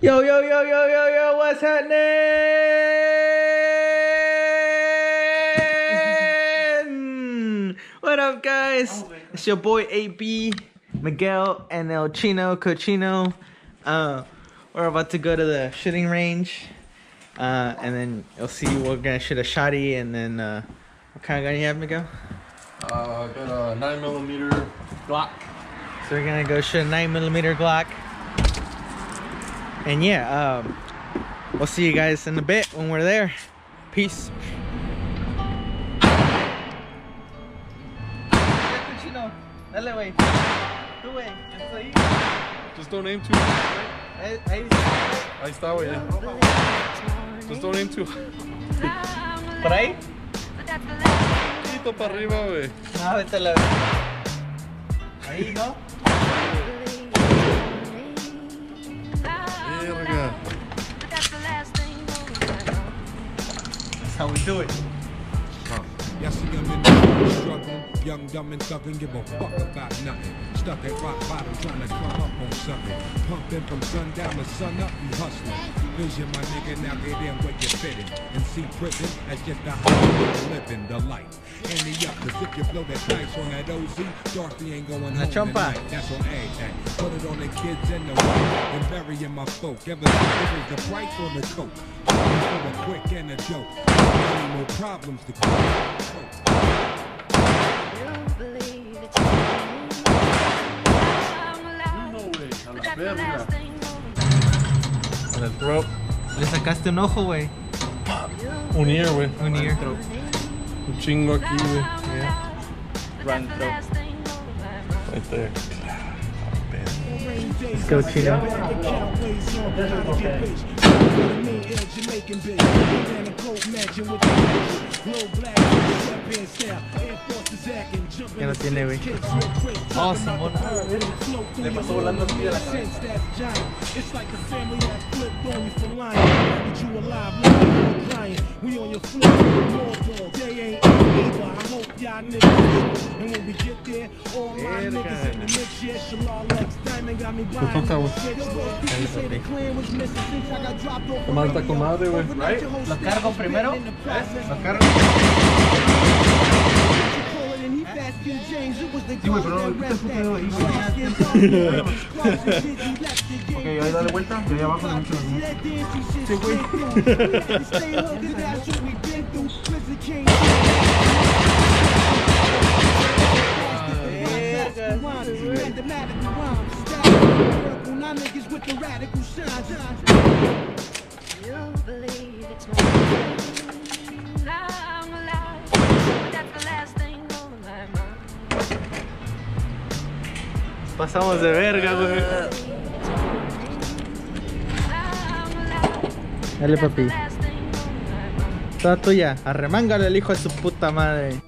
Yo, yo, yo, yo, yo, yo, what's happening? what up, guys? It's your boy AB, Miguel, and El Chino Cochino. Uh, we're about to go to the shooting range. Uh, and then you'll see we're gonna shoot a shotty, and then uh, what kind of gun you have, Miguel? Uh, got a 9 millimeter Glock. So we're gonna go shoot a 9mm Glock. And yeah, um, we'll see you guys in a bit when we're there. Peace. Dale, güey. Tú, güey. Ahí. Just don't aim too high. Ahí, ahí. Ahí está, güey. Just don't aim too high. ¿Por ahí? Un poquito para arriba, güey. No, vete a la Ahí, ¿no? How we do it. Y'all see struggling, young, dumb, and thugging, give a fuck about nothing. Stuck at rock bottom, trying to come up on something. Pumping from sundown to sun up, you hustling. Vision, my nigga, now get in where you fitting. And see prison, that's just the how you living the life. And the up, cause if you blow that dice on that OZ, Dorothy ain't going La home chompa. tonight. That's on everything. Put it on the kids and the wife, and burying my folk. Ever since it was the price on the coke. For a quick and a joke. Any more problems to cope. No, güey. A la verga. Throat. Le sacaste un ojo, güey. Un ear, güey. Un ear. Un chingo aquí, güey. Run throat. Right there. Let's go, Chino. Ya no tiene, güey. Oh, Simón. Le pasó volando así de la cabeza. It's like a family that flipped on you for lying. Get you alive, living, crying. We on your flip, more ball. They ain't either. I hope y'all niggas. And when we get there, all my niggas in the mix, yeah, Shalal Lex Diamond got me buying. toca, güey. You say the clan was missing since I got dropped off. Tomás está con madre, güey. ¿Lo cargo primero? Lo cargo? Sí, güey, pero no, este pedo ahí, güey. Ok, ahí dale vuelta. Y ahí abajo mucho Sí, güey. Pasamos de verga, güey. Dale, papi. Toda tuya. Arremángale al hijo de su puta madre.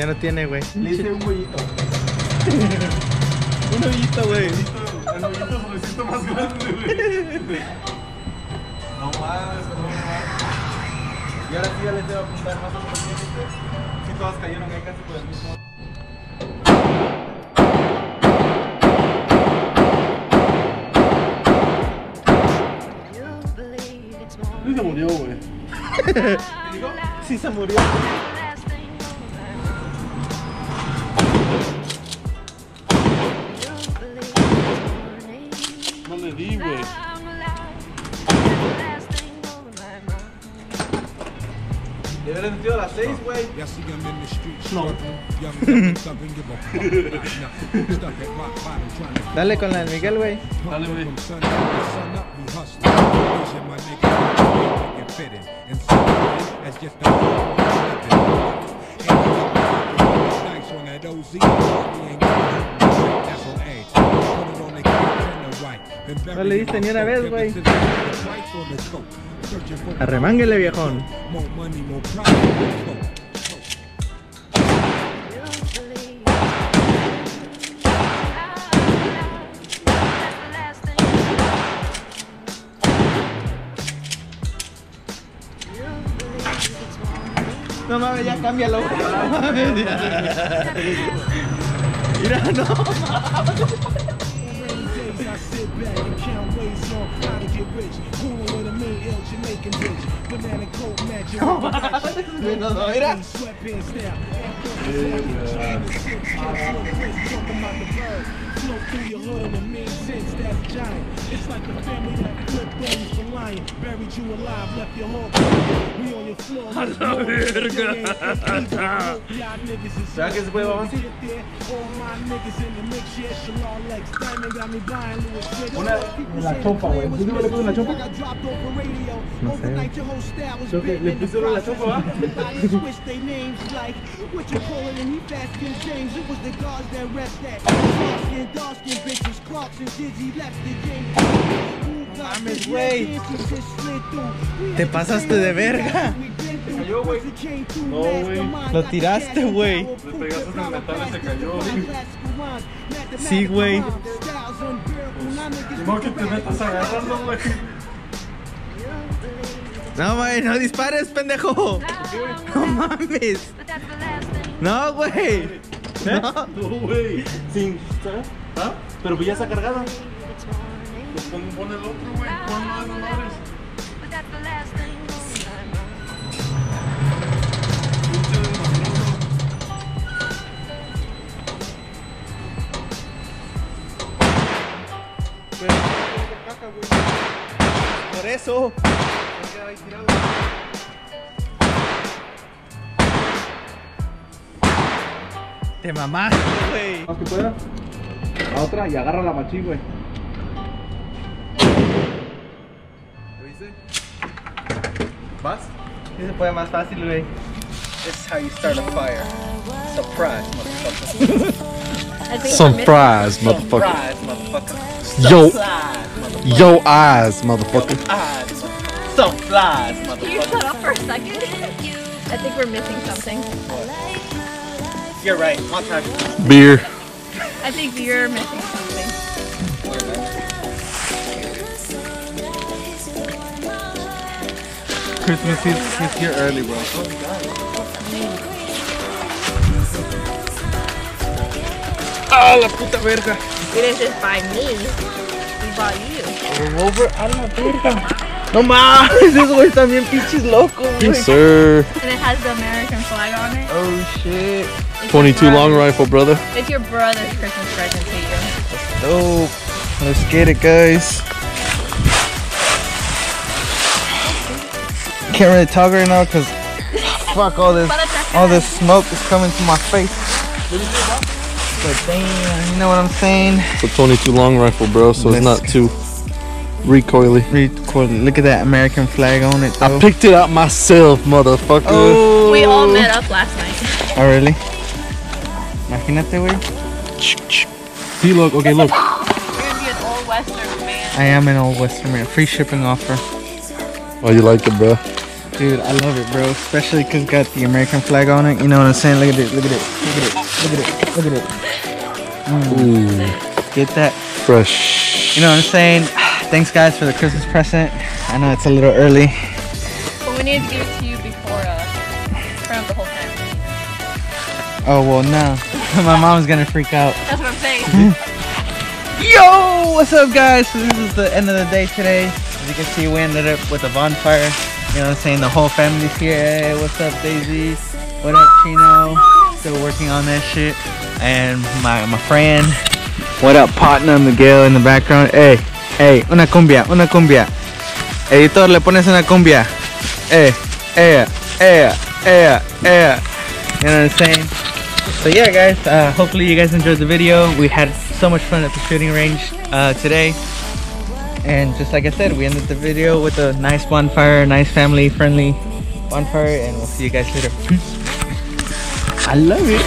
Ya no tiene, güey. Le hice un huellito. Un hoyito, güey. El huellito se lo hiciste más grande, güey. No más, no más. Y ahora sí ya les debo apuntar más o menos bien. Sí, todas cayeron ahí casi por el mismo. Sí se murió, güey. Sí se murió. last Dale con la de Miguel, güey. Dale, güey. No le diste ni una vez, güey. Arremánguele, viejón. No mames, ya cámbialo. No mames, ya. Mira, no mames. I sit back and count ways on how to get rich. Coolin' with a mean ill Jamaican bitch. Banana coat matching with the match. No, no, mira. Sweatpants down. Talking about the bird. Flow through your hood and mean sense that's giant. It's like the family that flipped on you for lying. Buried you alive, left your whole We on your floor. A la verga. Y'all niggas is ¿Sabes qué se puede, vamos? Get there, all my niggas in the mix, yeah, Shalal Lex, Diamond got me buying Louis Vuitton. Una- la chopa, güey. ¿Sí le puso una chopa? No sé. Creo que le pusieron la sopa, ¿va? Mames, güey. Te pasaste de verga. Se cayó, güey. No, güey. Lo tiraste, güey. Le. Sí, güey. No que te metas agarrando, güey. No, güey, no dispares, pendejo. No mames. No, güey. No. No, güey. Sin. ¿Ah? Pero pues ya está cargada. Pues pon, pon el otro, güey. Pon más honores. But that's the last Por eso. Te mamaste, güey. Más que pueda. La otra y agarra la machín, güey. ¿Lo viste? ¿Vas? Sí se puede más fácil, güey. This is how you start a fire. Surprise, motherfucker. I fries, motherfucker. Surprise, motherfucker. Yo, Surprise, motherfucker. yo eyes, motherfucker. Surprise, Surprise, Can you shut up for a second? I think we're missing something. You're right. Montage. Beer. I think you're missing something. Christmas is, is here early, bro. Oh ¡Ah, la puta verga! We didn't just buy me. We bought you. Over a la verga. No mames, esos güeyes también pinches locos, güey. Yes, sir. And it has the American flag on it. Oh shit. It's 22 long rifle, brother. It's your brother's Christmas present to you. Dope. Let's get it, guys. Can't really talk right now because fuck all this, all this smoke is coming to my face. But damn, you know what I'm saying? It's a 22 long rifle, bro, so it's not too recoily. Recoil. Look at that American flag on it, I picked it out myself, motherfucker. Oh. We all met up last night. Oh, really? Imagínate, güey. See, look. Okay, look. You're gonna be an old Western man. I am an old Western man. Free shipping offer. Oh, you like it, bro? Dude, I love it, bro. Especially because it's got the American flag on it. You know what I'm saying? Look at it, look at it, look at it, look at it, look at it. Ooh, Get that. fresh. You know what I'm saying? Thanks, guys, for the Christmas present. I know it's a little early. But we need to give it to you before uh, in front of the whole family. Oh, well, no. My mom's gonna freak out. That's what I'm saying. Yo, what's up, guys? So this is the end of the day today. As you can see, we ended up with a bonfire. You know what I'm saying? The whole family's here. Hey, what's up, Daisy? What up, Chino? Still working on that shit. And my my friend. What up, partner Miguel in the background? Hey, hey, una cumbia, una cumbia. Editor, le pones una cumbia. Hey, hey, hey, hey, hey. You know what I'm saying? So yeah, guys. Uh, hopefully you guys enjoyed the video. We had so much fun at the shooting range uh, today. And just like I said, we ended the video with a nice bonfire, nice family-friendly bonfire, and we'll see you guys later. Peace. I love it.